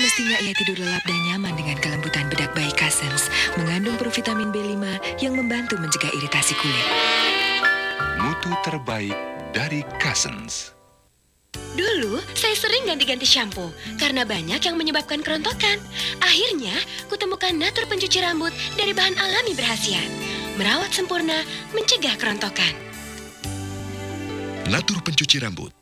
Mestinya ia tidur lelap dan nyaman dengan kelembutan bedak bayi Cousins, mengandung provitamin B5 yang membantu mencegah iritasi kulit. Mutu terbaik dari Cousins. Dulu, saya sering ganti-ganti shampoo karena banyak yang menyebabkan kerontokan. Akhirnya, kutemukan Natur Pencuci Rambut dari bahan alami berhasiat. Merawat sempurna, mencegah kerontokan. Natur pencuci rambut